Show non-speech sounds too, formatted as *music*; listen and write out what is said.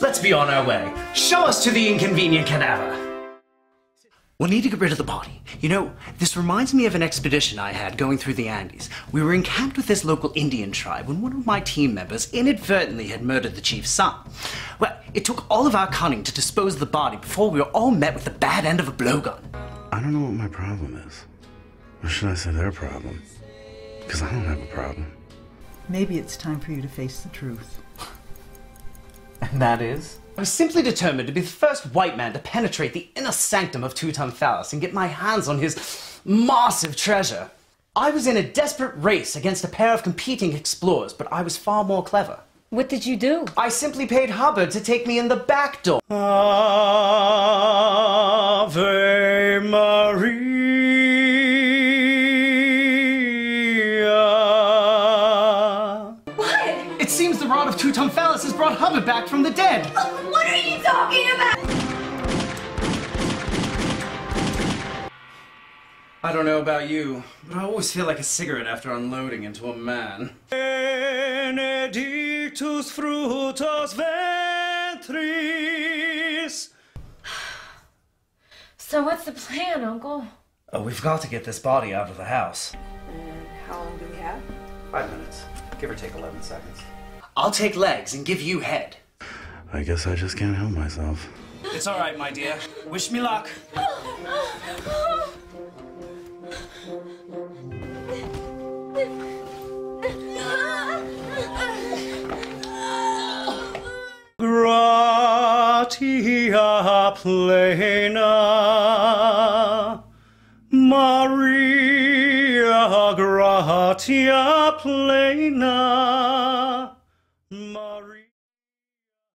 Let's be on our way. Show us to the inconvenient cadaver. We'll need to get rid of the body. You know, this reminds me of an expedition I had going through the Andes. We were encamped with this local Indian tribe when one of my team members inadvertently had murdered the chief's son. Well, it took all of our cunning to dispose of the body before we were all met with the bad end of a blowgun. I don't know what my problem is. Or should I say their problem? Because I don't have a problem. Maybe it's time for you to face the truth. And *laughs* that is? I was simply determined to be the first white man to penetrate the inner sanctum of Tutankhamun and get my hands on his massive treasure. I was in a desperate race against a pair of competing explorers, but I was far more clever. What did you do? I simply paid Hubbard to take me in the back door. Ave It seems the rod of Tutankhamun has brought Hubbard back from the dead. What are you talking about? I don't know about you, but I always feel like a cigarette after unloading into a man. Benedictus fructus ventris. So what's the plan, Uncle? Oh, we've got to get this body out of the house. And how long do we have? Five minutes, give or take 11 seconds. I'll take legs and give you head. I guess I just can't help myself. It's all right, my dear. Wish me luck. Gratia plena, Gratia plena.